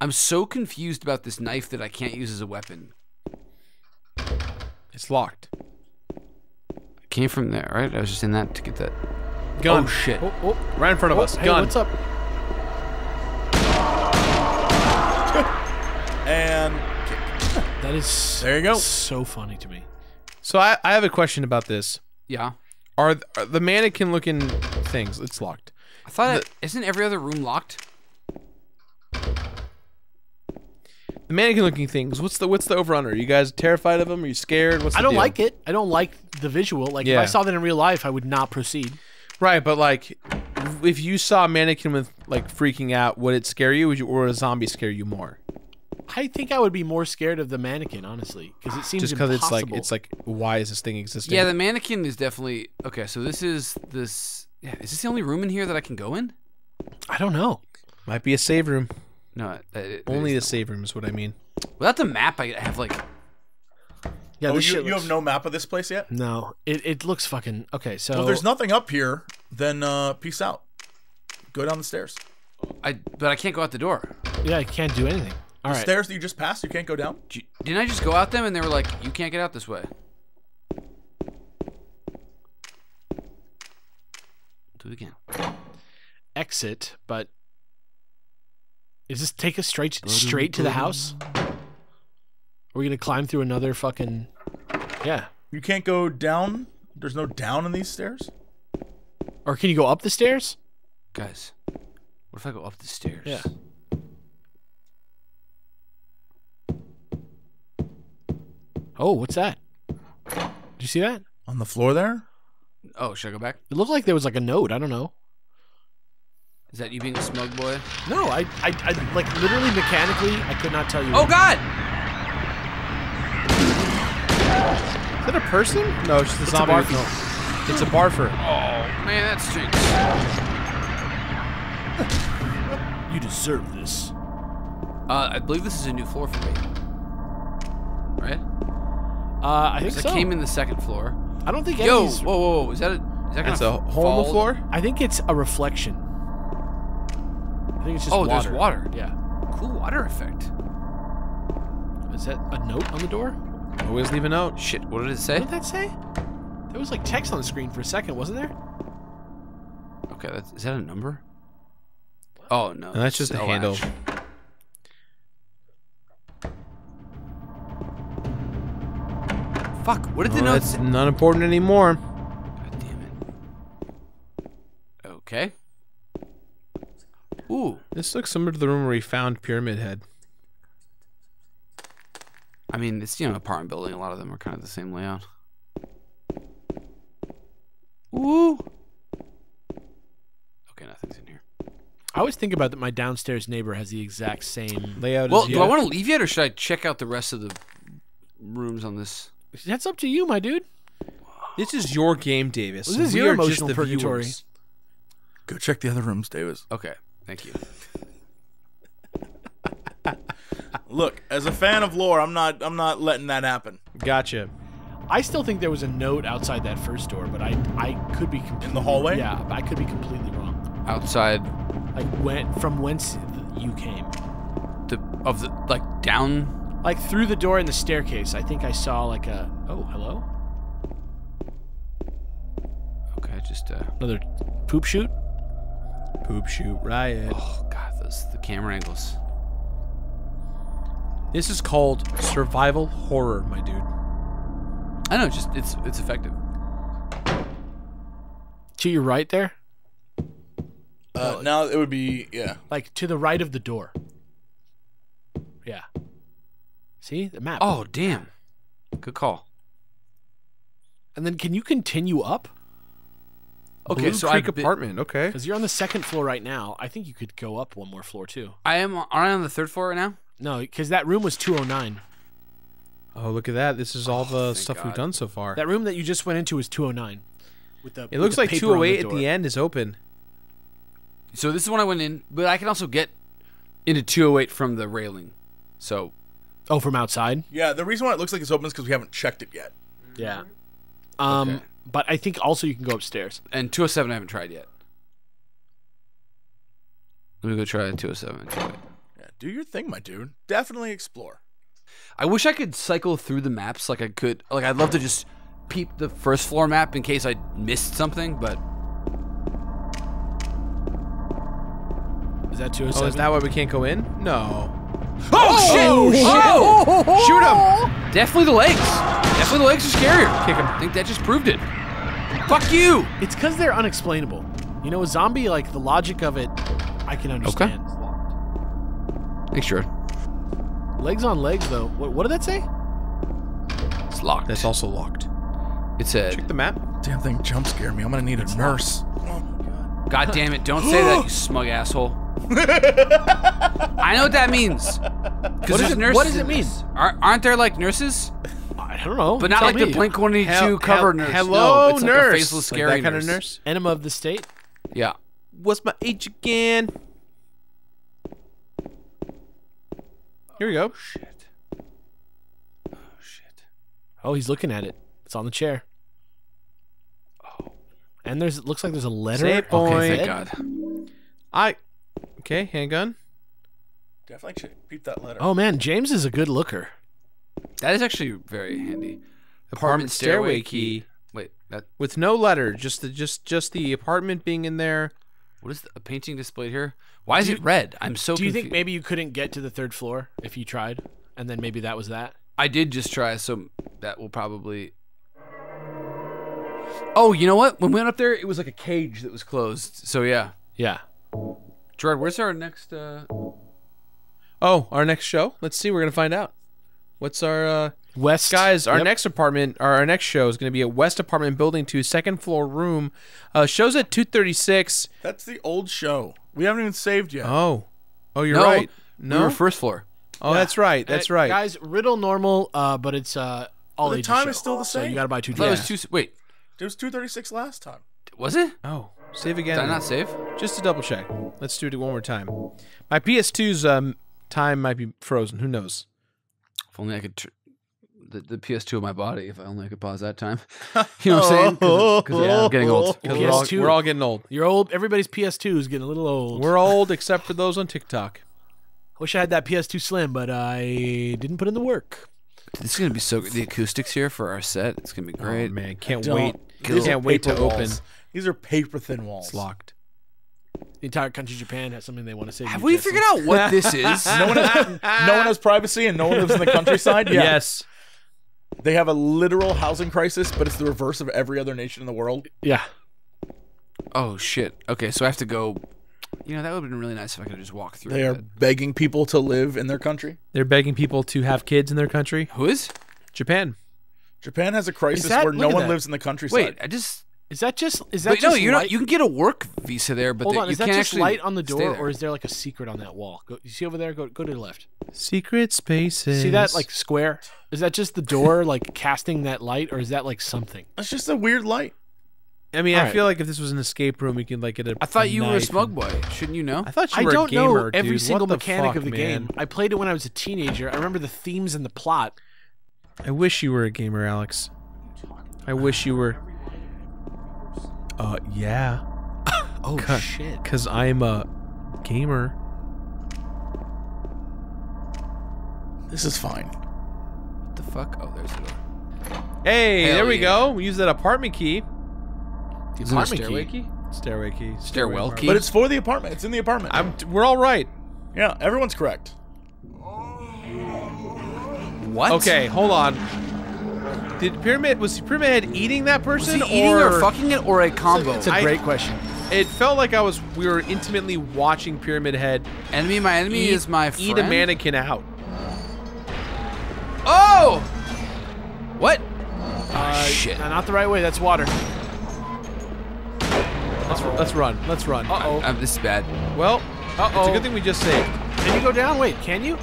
I'm so confused about this knife that I can't use as a weapon. It's locked. It came from there, right? I was just in that to get that. Gun. Oh shit! Oh, oh, right in front of Oh, us. hey, Gun. what's up? And That is There you go. So funny to me. So I, I have a question about this. Yeah, Are, th- are the mannequin looking things? It's locked. I thought it, isn't every other room locked? The mannequin looking things. What's the what's the over under? You guys terrified of them? Are you scared? What's the I don't deal? like it. I don't like the visual. Like if I saw that in real life, I would not proceed. Right, but like, if you saw a mannequin with like freaking out, would it scare you, would you or would a zombie scare you more? I think I would be more scared of the mannequin, honestly, because it seems Just because it's like it's like why is this thing existing? Yeah, the mannequin is definitely okay. So this is this. Yeah, is this the only room in here that I can go in? I don't know. might be a save room. No, that, it, Only the save room is what I mean. without the map. I have like Yeah, oh, this you, shit you looks- have no map of this place yet? No, it it looks fucking okay. So Well, if there's nothing up here, then uh, peace out. Go down the stairs. I, but I can't go out the door. yeah, I can't do anything. All The right, stairs that you just passed, you can't go down. You- Didn't I just go out them and they were like, "You can't get out this way." Do it again. exit, but is this take us straight straight to the house? Are we gonna climb through another fucking? Yeah, You can't go down. There's no down in these stairs. or can you go up the stairs? Guys, what if I go up the stairs? Yeah. Oh, what's that? Did you see that? On the floor there? Oh, should I go back? It looked like there was like a note. I don't know. Is that you being a smug boy? No, I, I, I like literally mechanically, I could not tell you. Oh God! Is that a person? No, it's just a It's a zombie. barf- No. It's a barfer. Oh man, that stinks. you deserve this. Uh, I believe this is a new floor for me. Right? Uh, I think so. I came in the second floor. I don't think any Yo, whoa, whoa, whoa! Is that a? Is that That's gonna a the floor. I think it's a reflection. Think it's just Oh, water. there's water. Yeah. Cool water effect. Is that a note on the door? Always leave a note. Shit, what did it say? What did that say? There was like text on the screen for a second, wasn't there? Okay, that's, is that a number? Oh no, And that's just a handle. action. Fuck! What did the Oh, note that's say? not important anymore. God damn it. Okay. Ooh, This looks similar to the room where we found Pyramid Head. I mean, it's you know apartment building. A lot of them are kind of the same layout. Ooh. Okay, nothing's in here. I always think about that. My downstairs neighbor has the exact same. Layout Well, is do I want to leave yet, or should I check out the rest of the rooms on this? That's up to you, my dude. This is your game, Davis. This is We your emotional purgatory. viewers. Go check the other rooms, Davis. Okay, thank you. Look, as a fan of lore, I'm not. I'm not letting that happen. Gotcha. I still think there was a note outside that first door, but I I could be completely, In the hallway? Yeah, I could be completely wrong. Outside Like when from whence you came, the of the like down. like through the door in the staircase. I think I saw like a oh hello Okay, just uh. another poop shoot. Poop shoot riot. Oh god, those the camera angles. This is called survival horror, my dude. I know, just it's it's effective. To your right there, Uh, now it would be yeah. like to the right of the door. Yeah. See the map. Oh damn, good call. and then can you continue up? Okay, Blue so Creek I've apartment. Okay. Because you're on the second floor right now. I think you could go up one more floor too. I am. Aren't I on the third floor right now? No, because that room was 209. Oh, look at that. This is all the Oh, thank stuff we've done so far. That room that you just went into is 209. With the it looks like 208 at the end is open. So this is when I went in, but I can also get into 208 from the railing. So Oh, from outside. Yeah, the reason why it looks like it's open is because we haven't checked it yet. Yeah. Um, Okay. But I think also you can go upstairs. and 207 I haven't tried yet. Let me go try 207 and 208. Yeah, do your thing, my dude. Definitely explore. I wish I could cycle through the maps like I could. Like I'd love to just peep the first floor map in case I missed something, but Is that two oh Oh, seven? is that why we can't go in? No. Oh, oh, oh, shit! Oh, Shoot him! Definitely the legs. Definitely the legs are scarier. Kick him. I think that just proved it. Fuck you. It's because they're unexplainable. You know, a zombie, like the logic of it, I can understand. Okay. Thanks, Jirard. Legs on legs, though. What, what did that say? It's locked. That's also locked. It said, Check the map. Damn thing jump scare me. I'm gonna need a nurse. Oh my god. "God damn it! Don't say that, you smug asshole." I know what that means. What does it- nurses what does it mean? Aren't, aren't there like nurses? I don't know. But not Tell like the me. Blink 182 Hel- cover hel- nurse. Hello, no, it's nurse. Like a faceless, Like scary that kind of nurse. nurse. Enema of the state. Yeah. What's my age again? Here we go. Oh, Shit. Oh shit. Oh, he's looking at it. It's on the chair. Oh. And there's it looks like there's a letter. Save on the point. Thank. God. I. Okay, handgun. Definitely check, peep that letter. Oh man, James is a good looker. That is actually very handy. Apartment stairway key Wait, that with no letter. Just the just just the apartment being in there. what is the, a painting displayed here? Why is it red? I'm so. Do you think maybe you couldn't get to the third floor if you tried, and then maybe that was that? I did just try, so that will probably. Oh, you know what? When we went up there, it was like a cage that was closed. So yeah, Yeah. Jirard, where's our next? uh Oh, our next show. Let's see. We're gonna find out. What's our uh, West guys? Our Yep. next apartment, or our next show is gonna be at West Apartment Building Two, second floor room. Uh, shows at two thirty six. That's the old show. We haven't even saved yet. Oh, oh, you're No, right. We No, were first floor. oh, that's right. That's Uh, right. Guys, riddle normal, uh, but it's uh all the time show. is still the So same. you gotta buy two I thought it was two. Wait, It was 236 last time. was it? oh, save again. Did I not save? Just to double check. Let's do it one more time. My PS2's um, time might be frozen. Who knows? If only I could. Tr- the, the PS2 of my body. If I only could pause that time. You know what I'm saying? Because yeah, I'm getting old. 'Cause We're all, PS2. we're all getting old. You're old. Everybody's PS2 is getting a little old. We're old except for those on TikTok. Wish I had that PS2 Slim, but I didn't put in the work. This is gonna be so. good. The acoustics here for our set. It's gonna be great. Oh man, can't Don't. wait. These Can't wait to paper open. Walls. These are paper thin walls. It's locked. The entire country of Japan has something they want to say. to Have you, we Jetson. figured out what this is? No one, has, no one has privacy and no one lives in the countryside. Yeah. Yes. They have a literal housing crisis, but it's the reverse of every other nation in the world. Yeah. Oh shit. Okay, so I have to go. You know that would have been really nice if I could just walk through. They are but- begging people to live in their country. They're begging people to have kids in their country. Who is? Japan. Japan has a crisis that- where look no at one that. lives in the countryside. Wait, I just. Is that just is that Wait, just no, you're light? not. You can get a work visa there, but Hold they, on, you is that just light on the door, or is there like a secret on that wall? Go, you see over there? Go go to the left. Secret spaces. See that like square? Is that just the door like casting that light, or is that like something? That's just a weird light. I mean, I Alright. feel like if this was an escape room, we could like get a. I thought you were a knife smug and- boy. Shouldn't you know? I thought you were I were don't a gamer, know every dude. single What the mechanic fuck, of the man? game. I played it when I was a teenager. I remember the themes and the plot. I wish you were a gamer, Alex. I wish you were. Uh, yeah. Oh Cut. shit! Cause I'm a gamer. This is fine. What the fuck? Oh, there's the door. Hey, Hell there we yeah. go. We use that apartment key. The Is it a apartment stairway key. key? Stairway key. Stairwell key? But it's for the apartment. It's in the apartment. I'm. We're all right. yeah, everyone's correct. What? Okay, hold on. Did Pyramid was Pyramid Head eating that person? Was person he eating or, fucking it or a combo? It's a great question. It felt like I was. We were intimately watching Pyramid Head enemy, my enemy eat, is my friend. eat a mannequin out. Oh! What? Uh, shit. Not the right way. That's water. Let's let's run. Let's run. Uh oh. This is bad. Well, Uh oh. it's oh. a good thing we just saved. Can you go down? Wait, can you?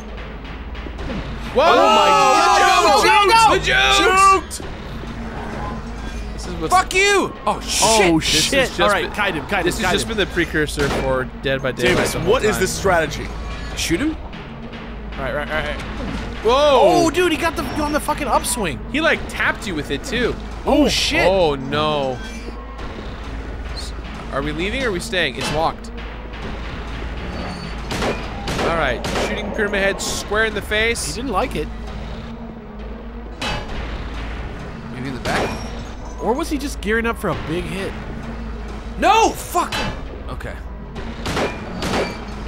Whoa! Oh my The jokes! The jokes! This is what's, Fuck you! Oh shit! Oh shit! All right, been- kind of, kind This has just been the precursor for Dead by Daylight. Davis, what is this strategy? Shoot him? Right, right, right, right. Whoa! Oh, dude, he got the on the fucking upswing. He like tapped you with it too. Oh, oh shit! Oh no. Are we leaving or are we staying? It's locked. All right, shooting Pyramid Head square in the face. He didn't like it. Maybe in the back. Or was he just gearing up for a big hit? No, fuck. Okay.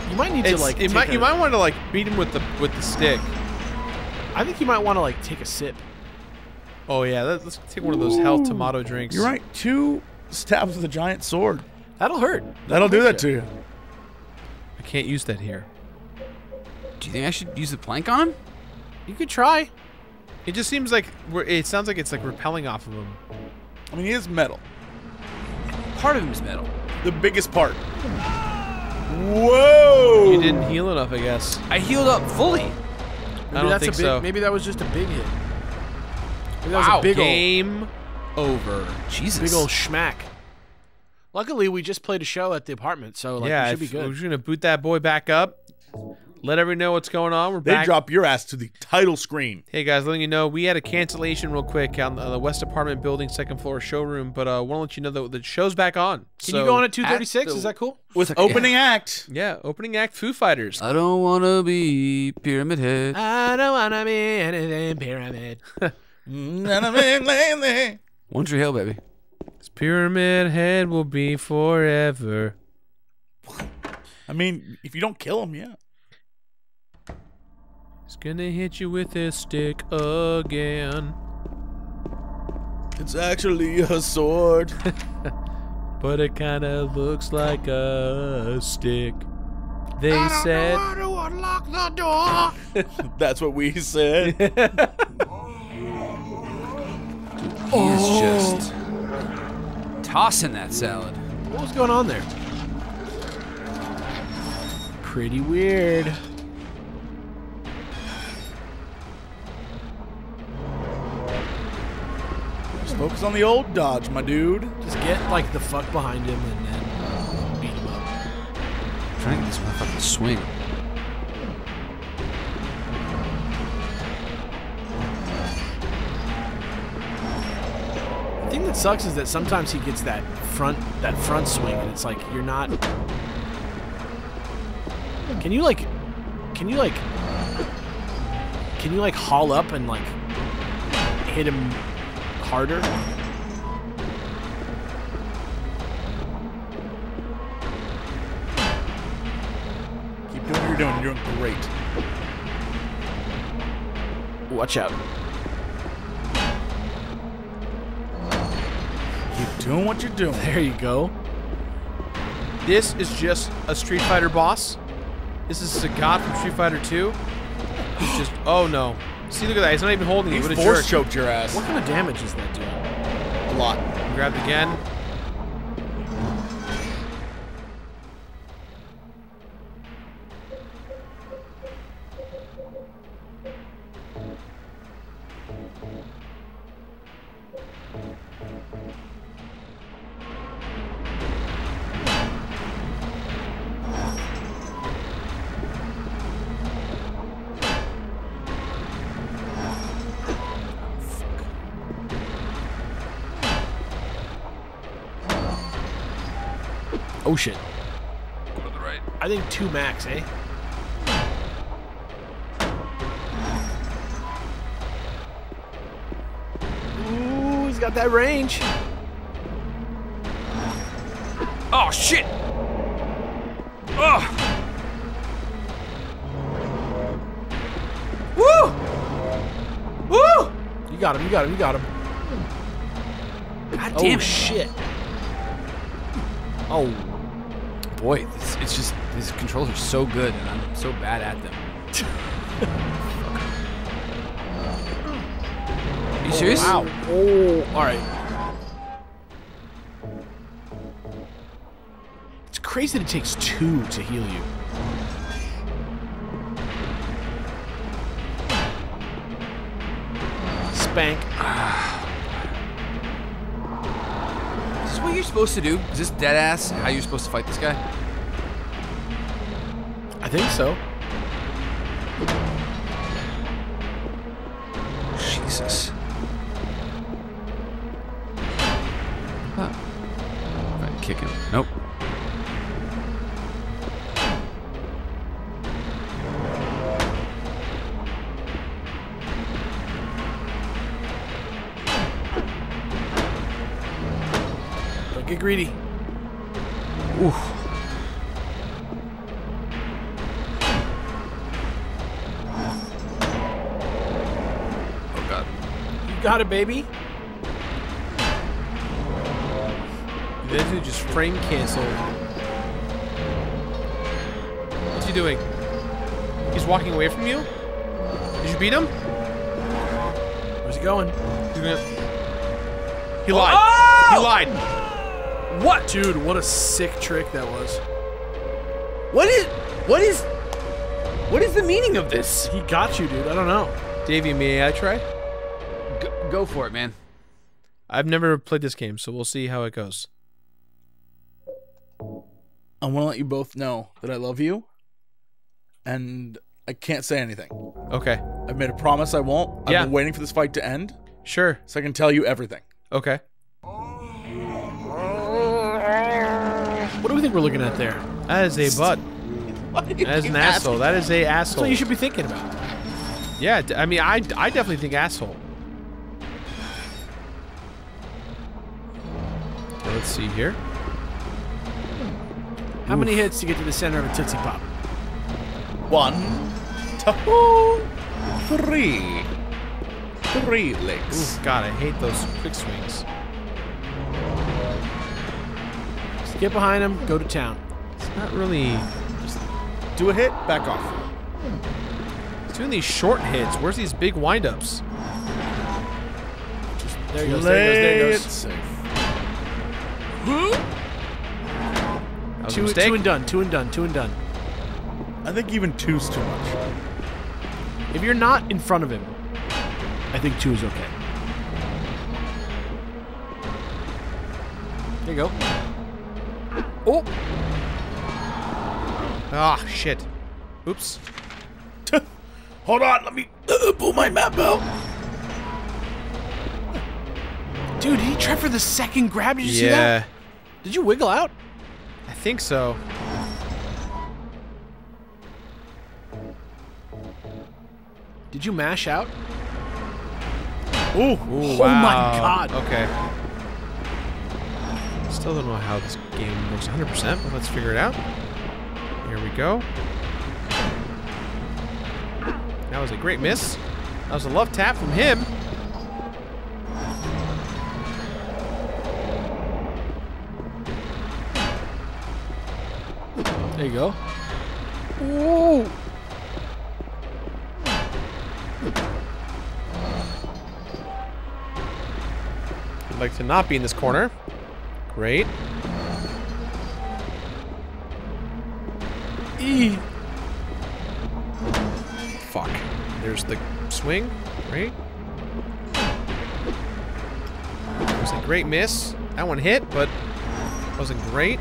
You might need It's, to like. it take might, a- you might want to like beat him with the with the stick. I think you might want to like take a sip. Oh yeah, let, us take one of those health tomato drinks. You're right. Two stabs with a giant sword. That'll hurt. That'll do that to you. I can't use that here. Do you think I should use the plank on him? You could try. It just seems like we're, it sounds like it's like repelling off of him. I mean, he is metal. Part of him is metal. The biggest part. Whoa! You didn't heal enough, I guess. I healed up fully. Maybe I don't that's think a big, so. Maybe that was just a big hit. Maybe that was Wow, a big old, Game over. Jesus. big old schmack. Luckily, we just played a show at the apartment, so like yeah, we should be good. we're gonna boot that boy back up. Let everyone know what's going on. We're They back. drop your ass to the title screen. Hey guys, letting you know we had a cancellation real quick on the, the West Apartment Building, second floor showroom. But uh, want to let you know that the show's back on. Can So- you go on at 236? Is that cool? With It's like- opening act. Yeah, opening act, Foo Fighters. I don't wanna be Pyramid Head. I don't wanna be anything pyramid. Lately. One Tree Hill, baby. This Pyramid Head will be forever. I mean, if you don't kill him, yeah. He's gonna hit you with his stick again. It's actually a sword. But it kinda looks like a stick. They said. Know how to unlock the door. That's what we said. He's just tossing that salad. What was going on there? Pretty weird. Focus on the old dodge, my dude. Just get like the fuck behind him and then beat him up. I'm trying to get this motherfucker to swing. The thing that sucks is that sometimes he gets that front that front swing and it's like you're not Can you like can you like can you like haul up and like hit him harder? Keep doing what you're doing. You're doing great. Watch out. Keep doing what you're doing. There you go. This is just a Street Fighter boss. This is Sagat from Street Fighter 2. He's just. Oh no. See, look at that. He's not even holding it. He force jerk. choked your ass. What kind of damage is that doing? A lot. Grabbed again. Oh shit. Go to the right. I think two max, eh? Ooh, he's got that range. Oh shit! Oh! Woo! Woo! You got him, you got him, you got him. God Oh damn it! shit. Oh, Boy, it's, it's just these controls are so good, and I'm so bad at them. Are you oh, serious? wow. Oh, all right. It's crazy that it takes two to heal you. Spank. Is you're supposed to do? Is this dead ass how you're supposed to fight this guy? I think so. It, baby. That dude just frame canceled. What's he doing? He's walking away from you? Did you beat him? Where's he going? He's gonna... He oh! lied. Oh! He lied. What? Dude, what a sick trick that was. What is what is what is the meaning of this? He got you, dude. I don't know. Davey, may I try? Go, go for it, man. I've never played this game, so we'll see how it goes. I want to let you both know that I love you, and I can't say anything. Okay. I've made a promise I won't. Yeah. I've been waiting for this fight to end Sure. so I can tell you everything. Okay. What do we think we're looking at there? That is a butt. That is an asshole. That is a That's asshole. what you should be thinking about. Yeah, I mean, I, I definitely think asshole. Let's see here. How many hits to get to the center of a Tootsie Pop? One, two, three. Three licks. Ooh, God, I hate those quick swings. Just get behind him, go to town. It's not really. Just Do a hit, back off. It's doing these short hits. Where's these big windups? There he goes, there he goes, there he goes. Two, two and done, two and done, two and done. I think even two's too much. If you're not in front of him, I think two is okay. There you go. Oh, Ah, shit. Oops. Hold on, let me uh, pull my map out. dude, did he try for the second grab? Did you see that? Did you wiggle out? I think so. Did you mash out? Ooh, Oh my. God. Okay. Still don't know how this game works 100%, but let's figure it out. Here we go. That was a great miss. That was a love tap from him. Go. Whoa. I'd like to not be in this corner. Great. E. Fuck. There's the swing. Great. It was a great miss. That one hit, but wasn't great.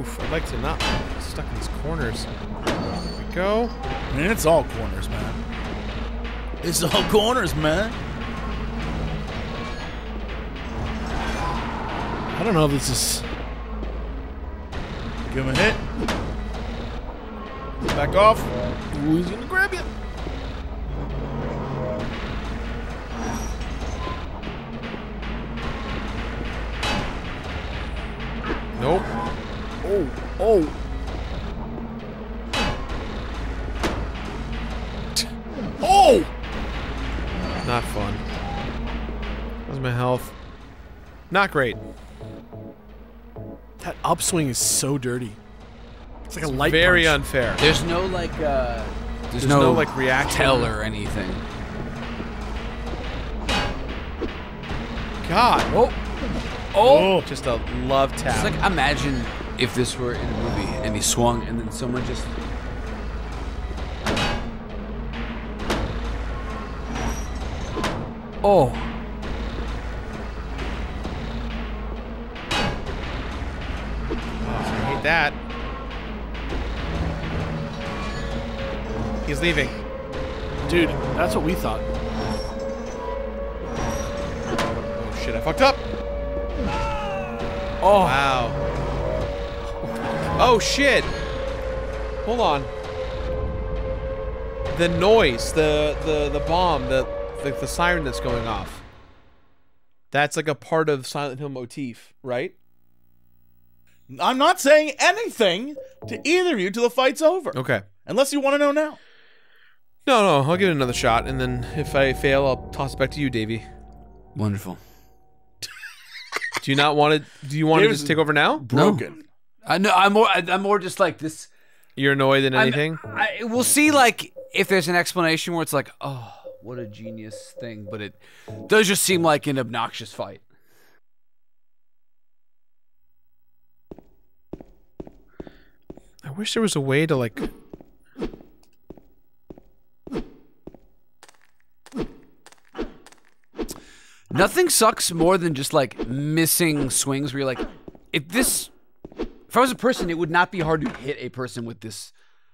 Oof, I'd like to not be stuck in these corners. There we go. I mean, it's all corners, man. It's all corners, man. I don't know if this is. Give him a hit. Back off. Ooh, he's gonna Oh, oh. Oh! Not fun. How's my health? Not great. That upswing is so dirty. It's like a light Very punch. unfair. There's no like uh there's, There's no, no, like, reaction. tell or anything. God. Oh, Oh! Just a love tap. It's like imagine if this were in a movie and he swung and then someone just oh. I hate that. He's leaving. Dude, that's what we thought. Oh shit, I fucked up. Oh, Wow. Oh shit. Hold on. The noise, the the the bomb, the the, the siren that's going off. that's like a part of Silent Hill motif, right? I'm not saying anything to either of you till the fight's over. Okay. Unless you want to know now. No, no, I'll give it another shot, and then if I fail, I'll toss it back to you, Davey. Wonderful. Do you not want to? Do you want to just take over now? Broken. I know. I'm more. I'm more just like this. You're annoyed than anything. I, we'll see. Like if there's an explanation where it's like, oh, what a genius thing, but it does just seem like an obnoxious fight. I wish there was a way to like. Nothing sucks more than just like missing swings where you're like, if this, if I was a person, it would not be hard to hit a person with this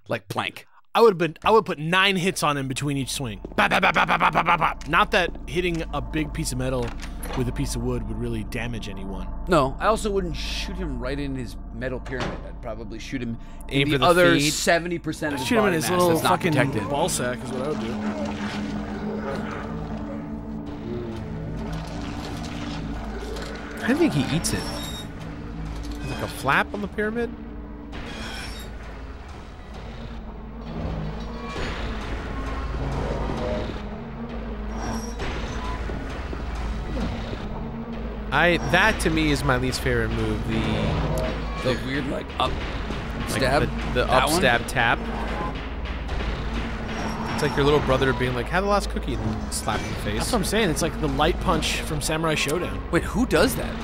like plank. I would have been I would put nine hits on him between each swing. Bop, bop, bop, Not that hitting a big piece of metal with a piece of wood would really damage anyone. No, I also wouldn't shoot him right in his metal pyramid. I'd probably shoot him in the, the, other seventy percent of his Shoot him in his mass. little fucking protected. ball sack is what I would do. I think he eats it. Like a flap on the pyramid. I that to me is my least favorite move. The The weird like up like stab. the, the up one? stab tap. It's like your little brother being like, "Have the last cookie," and slap in the face. That's what I'm saying. It's like the light punch from Samurai Shodown. Wait, who does that?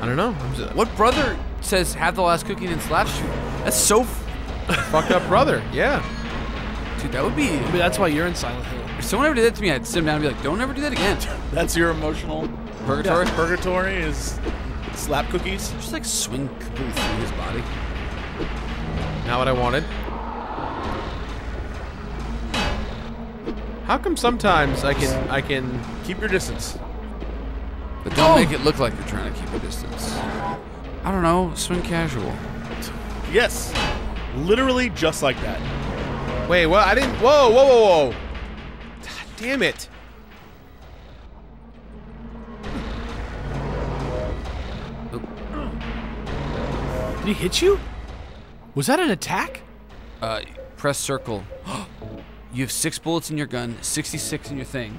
I don't know. I'm just, What brother says have the last cookie and then slaps you? That's so. F- fucked up brother? Yeah. Dude, that would be. Maybe that's why you're in Silent Hill. If someone ever did that to me, I'd sit him down and be like, "Don't ever do that again." That's your emotional Purgatory. purgatory is slap cookies. Just like swing completely through his body. Not what I wanted. How come sometimes I can I can Keep your distance. But don't make it look like you're trying to keep a distance. I don't know. Swing casual. Yes. Literally just like that. wait? What? I didn't. Whoa! Whoa! Whoa! Whoa! God damn it! Did he hit you? Was that an attack? Uh, press circle. you have six bullets in your gun, 66 in your thing.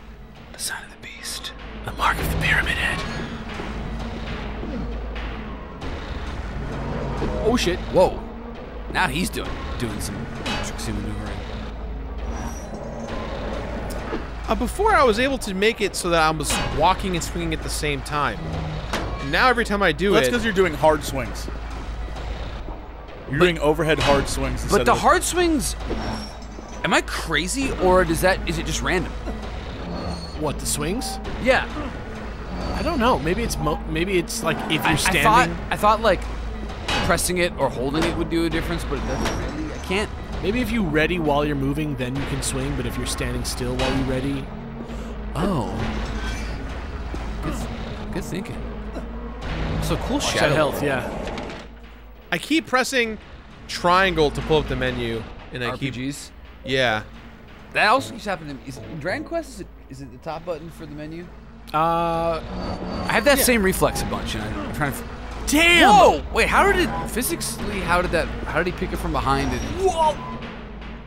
A sign of the beast. The mark of the pyramid head. Oh shit. Whoa. Now he's doing doing some tricksy maneuvering. Uh, before I was able to make it so that I was walking and swinging at the same time. Now every time I do That's it, that's because you're doing hard swings. You're doing overhead hard swings. But the of hard swings. Am I crazy or does that is it just random? What the swings? Yeah. I don't know. Maybe it's mo- maybe it's like if you're I, I standing. thought I thought like pressing it or holding it would do a difference, but it doesn't really. I can't. maybe if you ready while you're moving, then you can swing. But if you're standing still while you ready, Oh. Good, good thinking. So cool watch shadow health. Yeah. I keep pressing triangle to pull up the menu, and I keep RPGs. yeah. That also keeps happening. Is Dragon Quest is it is it the top button for the menu? Uh. I have that same reflex a bunch, and I'm trying to. Damn. Whoa! Wait, how did it physically? How did that? How did he pick it from behind? And Whoa.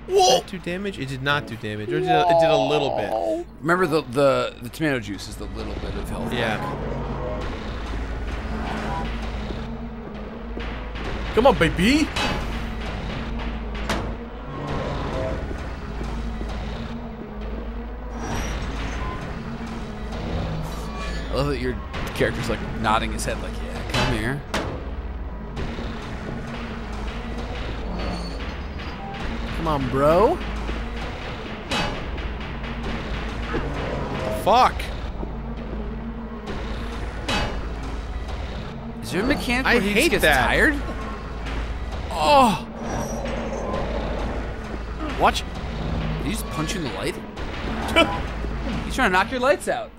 Did that do damage? It did not do damage. Or it did a, it did a little bit. remember the the the tomato juice is the little bit of health. Yeah. Come on, baby. I love that your character's like nodding his head, like, "Yeah, come here." Come on, bro. Fuck. Is there a mechanic I where he hate gets that. tired? Oh, Watch. you just punching the light? He's trying to knock your lights out.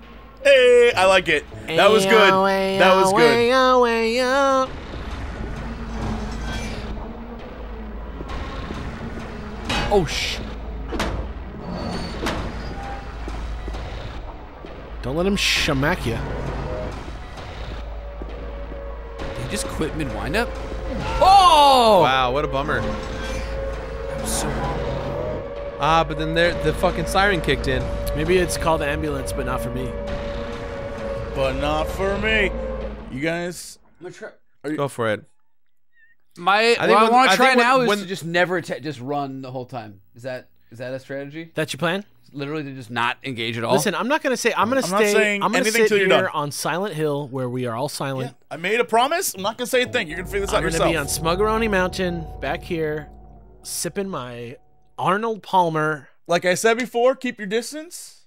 Hey, I like it. That was good. That was good. Oh sh. Don't let him shamak you. He just quit mid windup? Oh! Wow, what a bummer. So, Ah, but then there the fucking siren kicked in. Maybe it's called ambulance, but not for me. But not for me. You guys. I'm gonna. Go for it. My think what I want to try now is when- to just never atta- just run the whole time. Is that is that a strategy? That's your plan? Literally to just not engage at all. Listen, I'm not gonna say. I'm gonna I'm not stay. saying I'm gonna anything sit here you're done. on Silent Hill, where we are all silent. I made a promise. I'm not gonna say a thing. You're gonna figure this out yourself. I'm gonna yourself. be on Smuggeroni Mountain, back here, sipping my Arnold Palmer like I said before, keep your distance.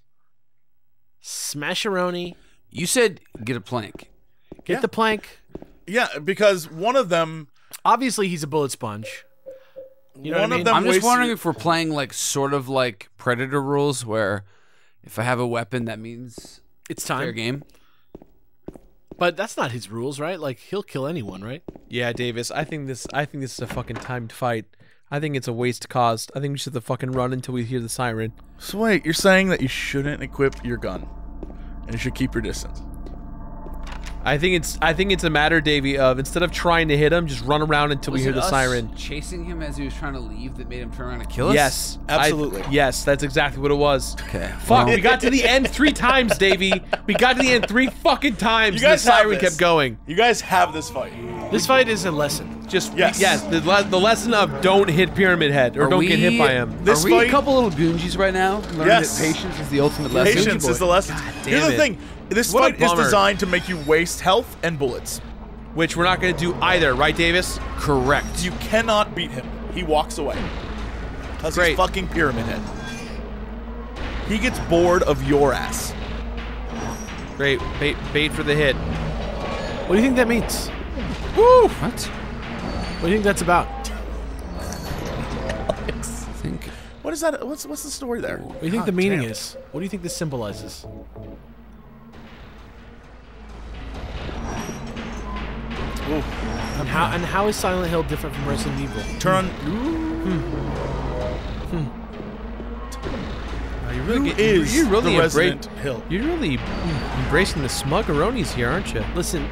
Smasheroni. You said get a plank. Get Yeah. the plank. Yeah, because one of them, Obviously, he's a bullet sponge. You know one what I of mean? them. I'm just wasted- wondering if we're playing like sort of like Predator rules, where if I have a weapon, that means It's time. fair time. game. But that's not his rules, right? Like he'll kill anyone, right? Yeah, Davis. I think this. I think this is a fucking timed fight. I think it's a waste cost. I think we should have to fucking run until we hear the siren. So wait, you're saying that you shouldn't equip your gun, and you should keep your distance. I think it's. I think it's a matter, Davy, of instead of trying to hit him, just run around until we hear it the us siren. chasing him as he was trying to leave that made him turn around and kill us. Yes, I- Absolutely. yes, that's exactly what it was. Okay. Fuck, well, we got to the end three times, Davy. We got to the end three fucking times. You and guys the siren this. kept going. You guys have this fight. This fight is a lesson. Just Yes. yes, the, le- the lesson of don't hit Pyramid Head or Are don't get hit by him. This Are we fight- a couple little goongies right now? Learning Yes. that patience is the ultimate lesson. Patience is the lesson. Here's damn the it. thing: this What fight is designed to make you waste health and bullets. Which we're not going to do either, right, Davis? Correct. You cannot beat him. He walks away. Because Great. he's fucking Pyramid Head. He gets bored of your ass. Great, bait, bait for the hit. What do you think that means? Woo! What? What do you think that's about? I think What is that? What's what's the story there? What do you think the meaning is? What do you think this symbolizes? Ooh. And how and how is Silent Hill different from Resident Evil? Turn. Oh, you Who really get, is you really the embra- Resident Hill? You're really embracing the smuggeronis here, aren't you? Listen,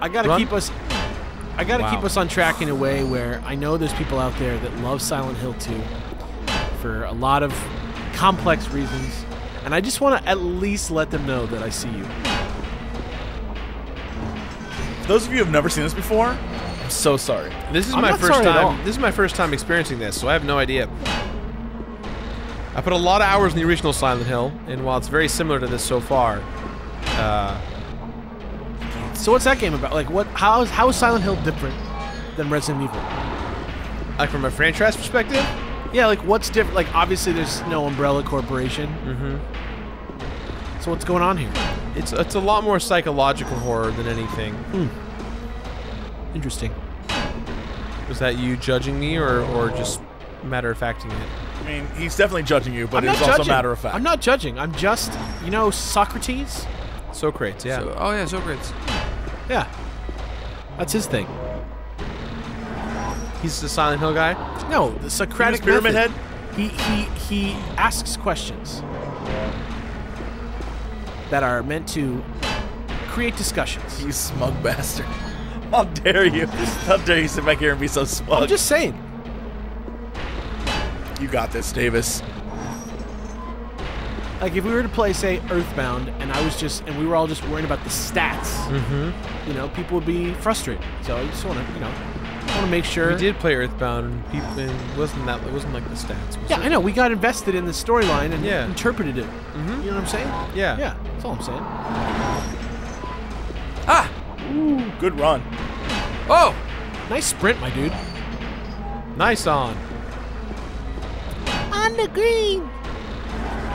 I gotta Run. keep us. I gotta Wow. keep us on track in a way where I know there's people out there that love Silent Hill 2 for a lot of complex reasons, and I just want to at least let them know that I see you. Those of you who have never seen this before, I'm so sorry. This is I'm my not first sorry time. This is my first time experiencing this, so I have no idea. I put a lot of hours in the original Silent Hill, and while it's very similar to this so far, uh, So what's that game about? Like, what? How is how is Silent Hill different than Resident Evil? like from a franchise perspective, Yeah, like what's different? Like, obviously there's no Umbrella Corporation. mm-hmm. So what's going on here? It's it's a lot more psychological horror than anything. Hmm. Interesting. Was that you judging me, or or just matter of facting it? I mean, he's definitely judging you, but it's also judging. matter of fact. I'm not judging. I'm just, you know, Socrates. Socrates, yeah. So, oh yeah, Socrates. Yeah, that's his thing. He's the Silent Hill guy. No, the Socratic He Pyramid method. Head? He he he asks questions that are meant to create discussions. You smug bastard. How dare you? How dare you sit back here and be so smug? I'm just saying. you got this, Davis. Like if we were to play, say, Earthbound, and I was just, and we were all just worrying about the stats, Mm-hmm. you know, people would be frustrated. So I just want to, you know, want to make sure. We did play Earthbound, and people and wasn't that it wasn't like the stats. Was Yeah, it? I know. We got invested in the storyline and Yeah. interpreted it. Mhm. You know what I'm saying? Yeah. Yeah, that's all I'm saying. Ah! Good run. Oh! Nice sprint, my dude. Nice on. On the green.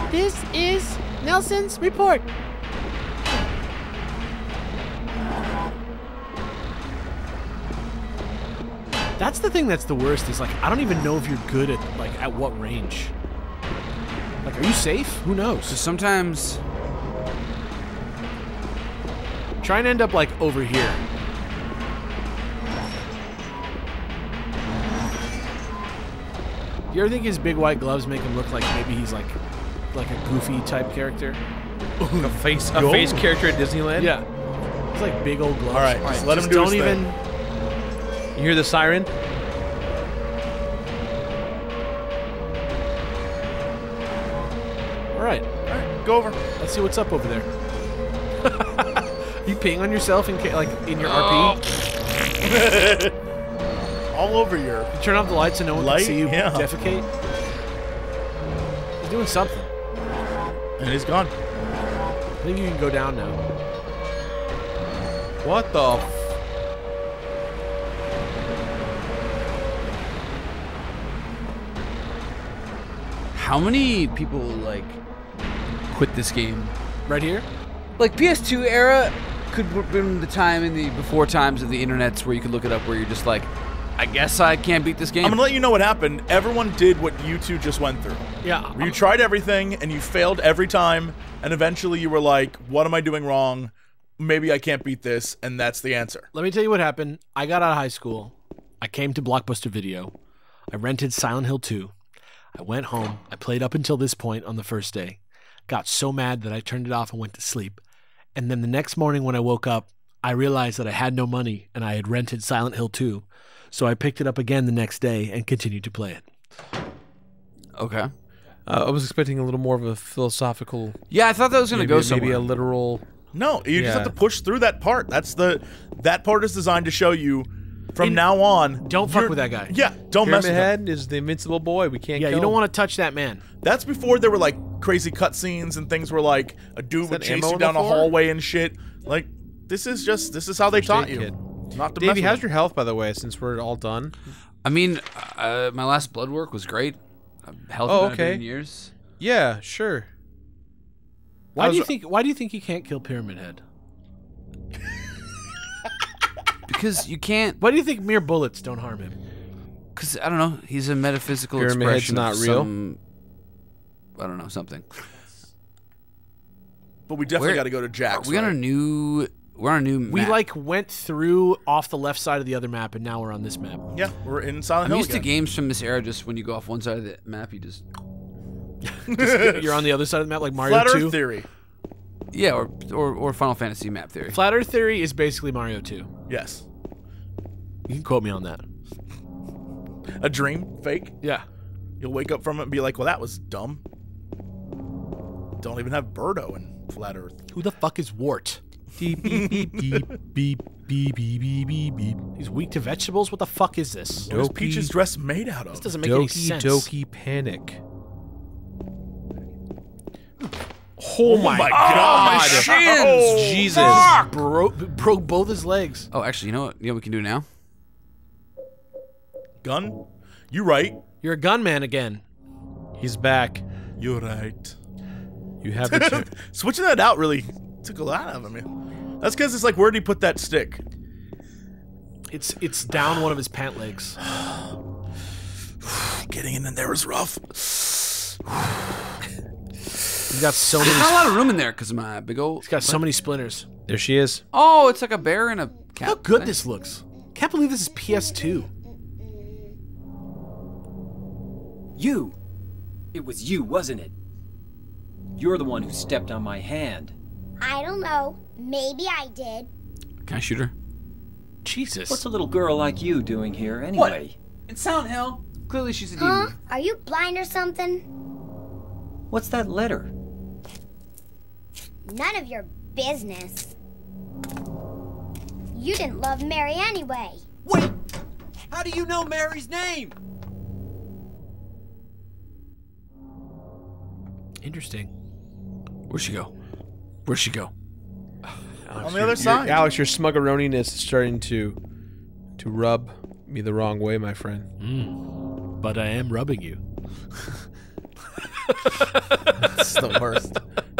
This is Nelson's report. That's the thing that's the worst. Is like I don't even know if you're good at like at what range. Like, are you safe? Who So knows? sometimes Try and end up like over here. Do You ever think his big white gloves make him look like maybe he's like like a goofy type character? A face a Go. face character at Disneyland. Yeah. It's like big old gloves. All right, just let him do don't his even thing. You hear the siren? Alright. All right, Go over. let's see what's up over there. You peeing on yourself in like in your RP? Oh. All over your. You turn off the lights so no one Light? can see you Yeah. defecate. He's doing something. And he's gone. I think you can go down now. What the? F- How many people like quit this game? Right here. Like PS2 era could have been the time in the before times of the internets where you could look it up where you're just like, I guess I can't beat this game. I'm gonna let you know what happened. Everyone did what you two just went through. Yeah. You tried everything and you failed every time, and eventually you were like, "What am I doing wrong? Maybe I can't beat this," and that's the answer. Let me tell you what happened. I got out of high school. I came to Blockbuster Video. I rented Silent Hill 2. I went home. I played up until this point on the first day. Got so mad that I turned it off and went to sleep. And then the next morning when I woke up, I realized that I had no money and I had rented Silent Hill 2. So I picked it up again the next day and continued to play it. okay. uh, I was expecting a little more of a philosophical, Yeah, I thought that was gonna maybe, go maybe a literal. No, you just have to push through that part. That's the that part is designed to show you from now on. Don't fuck with that guy. Yeah, don't mess Pyramid with him. Head is the invincible boy. We can't. Yeah, kill you don't him. want to touch that man. That's before there were like crazy cutscenes and things where like a dude would that chase ammo you the down a hallway and shit. Like this is just this is how they First taught you. kit. Not to Davey, mess how's with your health, by the way? Since we're all done. I mean, uh, my last blood work was great. I'm healthy Oh, than been okay. years. Yeah, sure. Why I do you think why do you think you can't kill Pyramid Head? Because you can't. Why do you think mere bullets don't harm him? Because I don't know. He's a metaphysical Pyramid Head's expression. of not real? some- I don't know something. But we definitely got to go to Jack's. We're on a new. We're on a new. We map. like went through off the left side of the other map, and now we're on this map. Yeah, we're in Silent I'm Hill used to games from this era. Just when you go off one side of the map, you just You're on the other side of the map, like Mario Flat Earth theory. yeah, or or, or Final Fantasy map theory. Flat Earth theory is basically Mario 2. Yes. You can quote me on that. A dream, fake. Yeah. You'll wake up from it and be like, "Well, that was dumb." Don't even have Birdo in Flat Earth. Who the fuck is Wart? Beep beep beep beep beep beep beep beep beep beep. He's weak to vegetables? What the fuck is this? What is Doki- Peach's dress made out of? This doesn't make any Doki sense. Doki Panic. Oh, oh my, god. Oh my shins! Oh, Jesus. Broke, broke both his legs. Oh, actually, you know what? You know what we can do now? Gun? You right. You're a gunman again. He's back. You're right. You have the ch- Switching that out really took a lot out of me. That's because it's like, where did he put that stick? It's it's down one of his pant legs. Getting in there is rough. He's got so There's many not a lot of room in there because of my big old. he's got so many splinters. There she is. Oh, it's like a bear and a cat. How good thing. this looks. Can't believe this is PS2. You! It was you, wasn't it? You're the one who stepped on my hand. I don't know. Maybe I did. Can I shoot her? Jesus. What's a little girl like you doing here anyway? What? In Silent Hill. Clearly, she's a Huh? demon. Are you blind or something? What's that letter? None of your business. You didn't love Mary anyway. Wait! How do you know Mary's name? Interesting. Where'd she go? Where'd she go? On the other side. Alex, your smuggeroniness is starting to to rub me the wrong way, my friend. Mm. But I am rubbing you. That's the worst.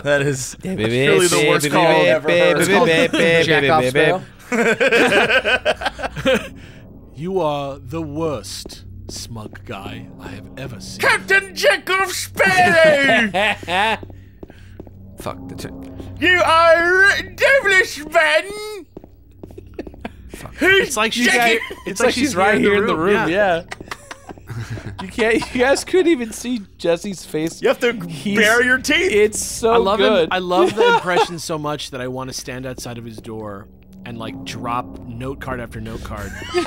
That is Really really the worst call I've ever heard. Jack off Sparrow. You are the worst smug guy I have ever seen. Captain Jacob Sparrow! Fuck. That's it. you are a devilish man! It's like she's Jackie- it's, like she's right here in the room. Yeah. you can't. You guys couldn't even see Jesse's face. You have to He's- bare your teeth. It's so I love good. him. I love the impression so much that I want to stand outside of his door and like drop note card after note card. Do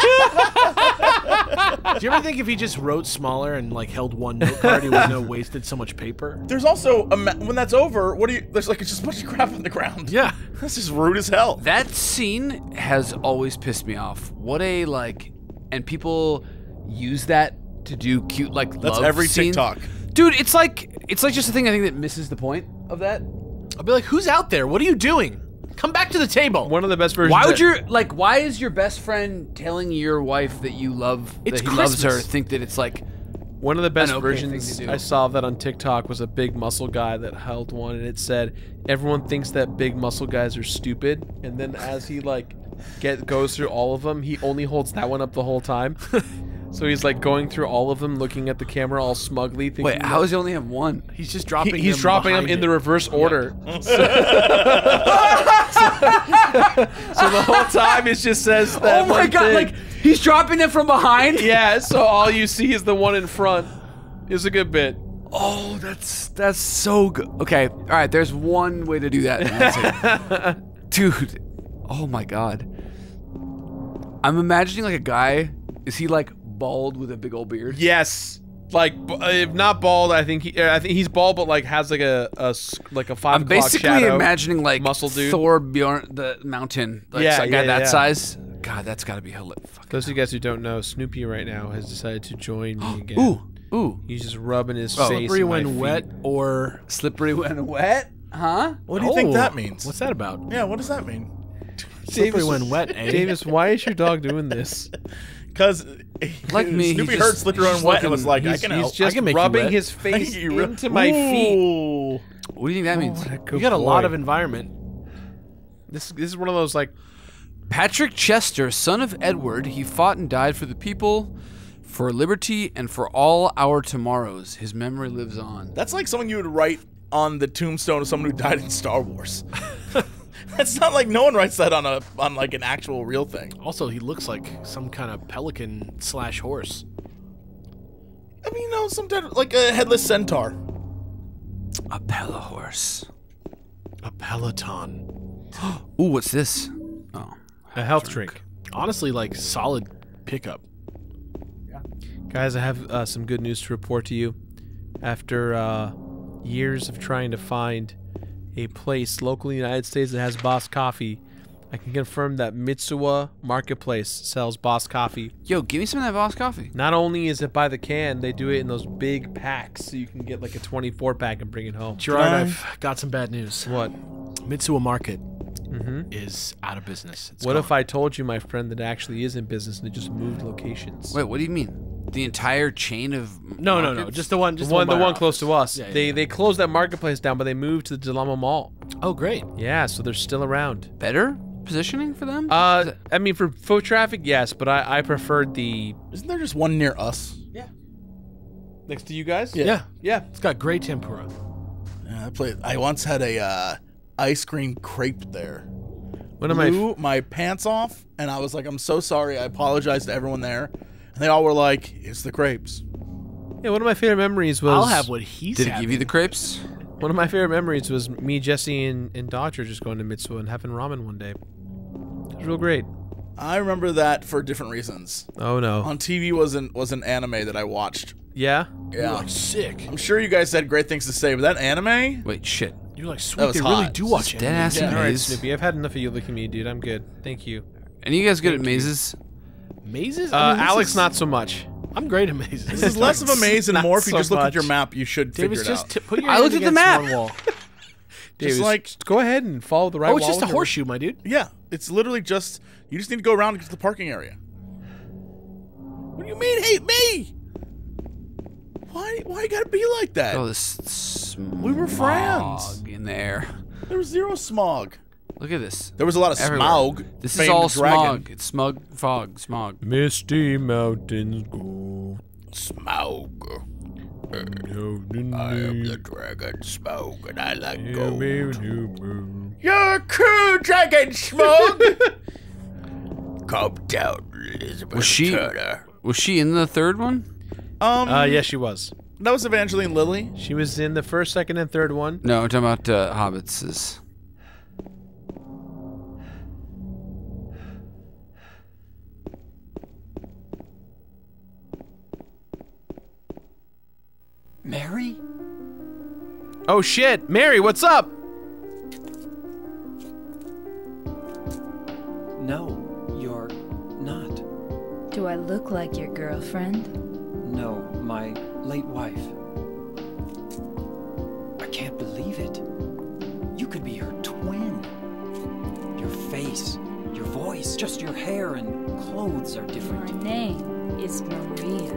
you ever think if he just wrote smaller and like held one note card, he wouldn't have wasted so much paper? There's also a ma- when that's over. What do you? There's like it's just a bunch of crap on the ground. Yeah. This is rude as hell. That scene has always pissed me off. What a like, and people use that to do cute like That's love every scene. TikTok. Dude, it's like it's like just a thing I think that misses the point of that. I'll be like, who's out there? What are you doing? Come back to the table. One of the best versions. Why would that- your like? Why is your best friend telling your wife that you love It's that he loves her? Think that it's like One of the best okay versions. I saw of that on TikTok was a big muscle guy that held one, and it said, "Everyone thinks that big muscle guys are stupid," and then as he like get goes through all of them, he only holds that one up the whole time. so he's like going through all of them, looking at the camera all smugly. Thinking wait, how does he only have one? He's just he- dropping. he's them dropping them behind in the reverse order. so the whole time it just says oh that. oh my god! thing. Like he's dropping them from behind. yeah. So all you see is the one in front. It's a good bit. Oh, that's that's so good. Okay, all right. There's one way to do that, it. dude. Oh my god. I'm imagining like a guy. Is he like bald with a big old beard? Yes. Like, uh, if not bald, I think he, uh, I think he's bald, but like has like a, a s- like a 5 I'm basically shadow. imagining like muscle dude. Thor Bjorn the mountain. Like Yeah, a guy yeah, that yeah. size. God, that's got to be hilarious. Those of you guys who don't know, Snoopy right now has decided to join me again. Ooh, ooh. He's just rubbing his Oh. face. Slippery in my when feet. wet or Slippery when wet, huh? What do you think Oh, that means? What's that about? Yeah, what does that mean? Slippery when wet, eh? Davis, why is your dog doing this? Because Like me, Snoopy he's heard just- slippery he's and wet and was like, I He's, can he's help. just can make rubbing his face into my feet. What do you think that means? Good You got a lot of environment. This this is one of those like Patrick Chester, son of Edward, he fought and died for the people, for liberty, and for all our tomorrows. His memory lives on. That's like something you would write on the tombstone of someone who died in Star Wars. That's not like no one writes that on a on like an actual real thing. Also, he looks like some kind of pelican slash horse. I mean, you know, sometimes like a headless centaur. A Pella horse. A peloton. Ooh, what's this? Oh, a health drink. Honestly, like solid pickup. Yeah. Guys, I have uh, some good news to report to you. After uh, years of trying to find a place locally in the United States that has Boss Coffee, I can confirm that Mitsuwa Marketplace sells Boss Coffee. yo, give me some of that Boss coffee. Not only is it by the can, they do it in those big packs, so you can get like a 24 pack and bring it home. Jirard, I- I've got some bad news. What? Mitsuwa Market Mm-hmm. is out of business. It's What gone. if I told you, my friend, that it actually is in business and it just moved locations? Wait, what do you mean? The entire chain of No, no, no. markets? Just the one. the Just one, the by our one close to us. Yeah, yeah, they yeah. they closed that marketplace down, but they moved to the Del Amo Mall. Oh, great. Yeah, so they're still around. better positioning for them. Uh, I mean, for foot traffic, yes, but I I preferred the Isn't there just one near us? Yeah. Next to you guys. Yeah. yeah. It's got great tempura. Yeah, I played. I once had a uh, ice cream crepe there. One of my Blew my pants off, and I was like, "I'm so sorry. I apologize to everyone there." And they all were like, "It's the crepes." yeah one of my favorite memories was I'll have what he's Did it having. give you the crepes? one of my favorite memories was me, Jesse, and, and Dodger just going to Mitsuwa and having ramen one day. It was real great. I remember that for different reasons. Oh no. On TV wasn't was an anime that I watched. Yeah. Yeah, Like sick. I'm sure you guys had great things to say, but that anime, Wait, shit. You're like That sweet. was They really hot. do watch it. Dead ass Yeah. All right, maze. Snoopy. I've had enough of you looking at me, dude. I'm good. Thank you. And you guys good at mazes? Mazes. Uh, I mean, this Alex, is- not so much. I'm great at mazes. this is less of a maze and more if you so just look at your map. You should Davis, figure it just out. t- put your I looked at the map. one wall. Davis, like- go ahead and follow the right Oh, it's wall just a with your- horseshoe, my dude. yeah, it's literally just you just need to go around and get to the parking area. What do you mean hate me? Why? Why you gotta be like that? Oh, this smog We were friends. in there. There was zero smog. Look at this. There was a lot of Everywhere. smog. This is all dragon. smog. It's smug, fog, smog. Misty mountains go. Smog. I am the dragon Smog, and I like gold. You're cool, Dragon Smog. Calm down, Elizabeth Was she- Turner. Was she in the third one? Um, Uh, yes, she was. that was Evangeline Lilly. She was in the first, second, and third one. No, I'm talking about uh, hobbits. Mary? Oh shit, Mary, what's up? No, you're not. Do I look like your girlfriend? No, my late wife. I can't believe it. You could be her twin. Your face, your voice, just your hair and clothes are different. My name is Maria.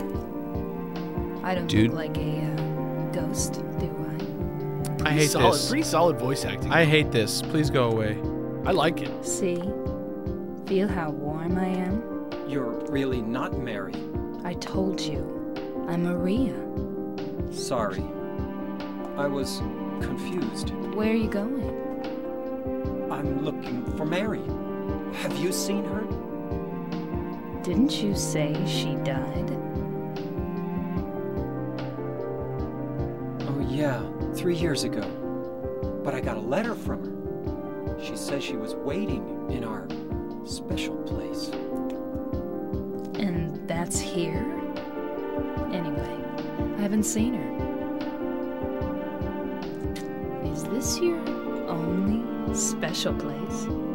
I don't Dude. look like a uh, ghost, do I I hate solid, this. Pretty solid voice acting. I hate this. Please go away. I like it. See? Feel how warm I am? You're really not Mary. I told you. I'm Maria. Sorry. I was confused. Where are you going? I'm looking for Mary. Have you seen her? Didn't you say she died? Oh, yeah, three years ago. But I got a letter from her. She says she was waiting in our special place. And that's here? Anyway, I haven't seen her. Is this your only special place?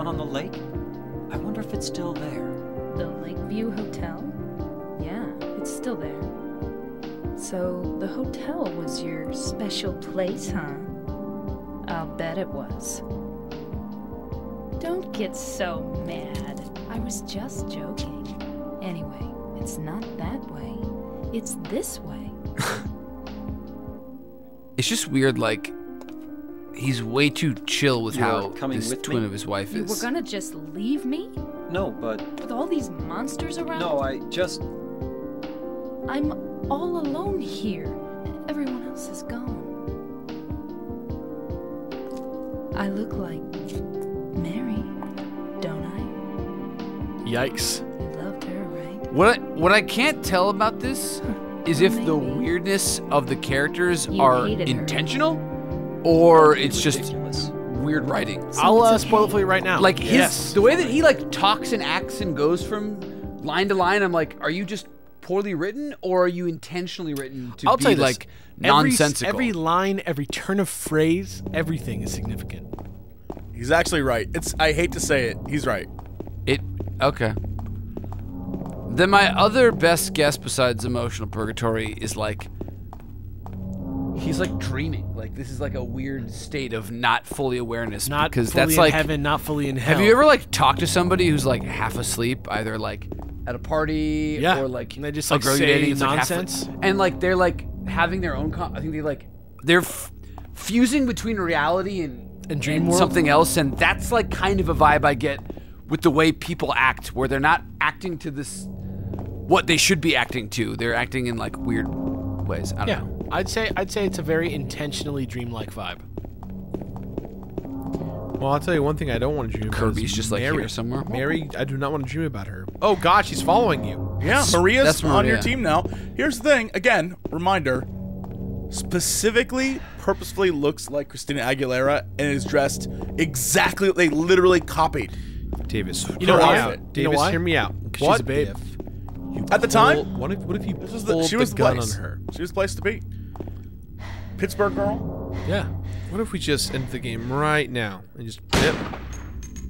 One on the lake? I wonder if it's still there. The Lakeview Hotel? Yeah, it's still there. So, the hotel was your special place, huh? I'll bet it was. Don't get so mad. I was just joking. Anyway, it's not that way. It's this way. It's just weird, like he's way too chill with You are how coming this with twin me? of his wife is. You were gonna just leave me? No, but. With all these monsters around? No, I just. I'm all alone here. Everyone else is gone. I look like Mary, don't I? Yikes. You loved her, right? What I, what I can't tell about this is if the weirdness of the characters You are intentional. her. Intentional or it's just ridiculous. weird writing. I'll uh, spoil it for you right now. Like his yes. the way that he like talks and acts and goes from line to line, I'm like, are you just poorly written or are you intentionally written to I'll be tell you this. like Every- nonsensical? Every line, every turn of phrase, everything is significant. He's actually right. It's I hate to say it. He's right. It okay. Then my other best guess besides emotional purgatory is like he's like dreaming. Like this is like a weird state of not fully awareness Not because fully that's in like heaven, not fully in hell. Have you ever like talked to somebody who's like half asleep, either like at a party Yeah, or like and they just, like, you're say dating, it's, like, nonsense. and like they're like having their own. I think they like they're f- fusing between reality and And dream world? something else, and that's like kind of a vibe I get with the way people act, where they're not acting to this what they should be acting to. They're acting in like weird ways. I don't Yeah, know. I'd say I'd say it's a very intentionally dreamlike vibe. Well, I'll tell you one thing I don't want to dream about. Kirby's is just, like, Mary. here somewhere. Mary, I do not want to dream about her. Oh God, she's following you. Yeah, Maria's that's on your team now. Here's the thing. Again, reminder. Specifically, purposefully looks like Christina Aguilera and is dressed exactly. They literally copied. Davis, You know hear me why? out. You know Davis, why? hear me out. 'Cause she's What a babe. if you At the pull- time? what if what if you This was pulled the, she was the gun place. on her? She was the place to be. Pittsburgh girl. Yeah, What if we just end the game right now and just yep.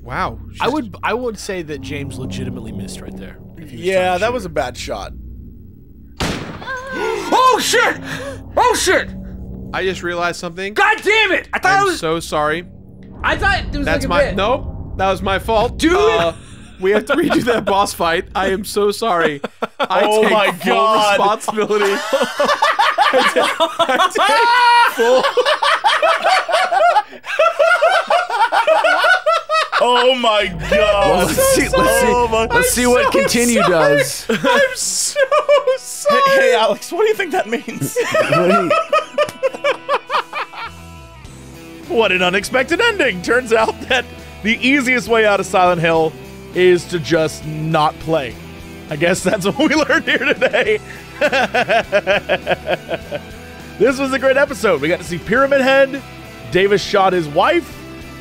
Wow, I would I would say that James legitimately missed right there. if he was trying Yeah, that shoot was a bad shot. Oh shit! Oh shit! I just realized something. God damn it! I thought it I'm was. so sorry. I thought it was That's like a my bit. nope. That was my fault, Dude! Uh, we have to redo that boss fight. I am so sorry. I Oh take my full God. responsibility. I take, I take full. Oh my god. Let's see. Let's see. Oh my- let's see I'm what so continue does. I'm so sorry. Hey, hey, Alex, what do you think that means? what an unexpected ending. Turns out that the easiest way out of Silent Hill is to just not play. I guess that's what we learned here today. this was a great episode. We got to see Pyramid Head. Davis shot his wife.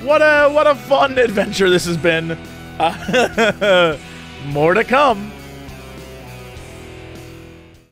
What a what a fun adventure this has been. Uh, more to come.